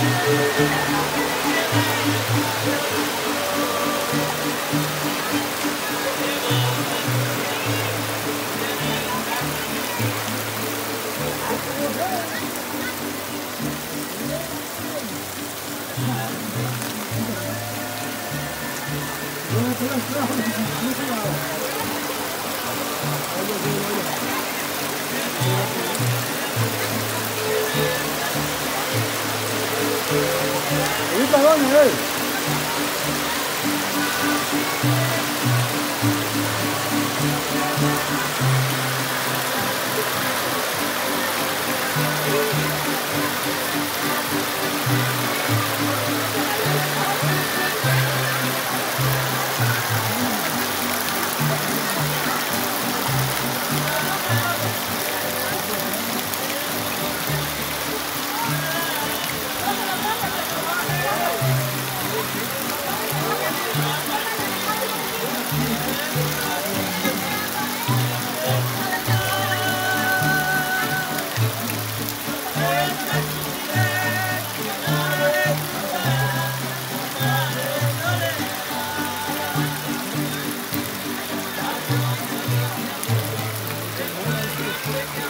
Oh, my God. ¿Ahorita dónde, eh? Yeah.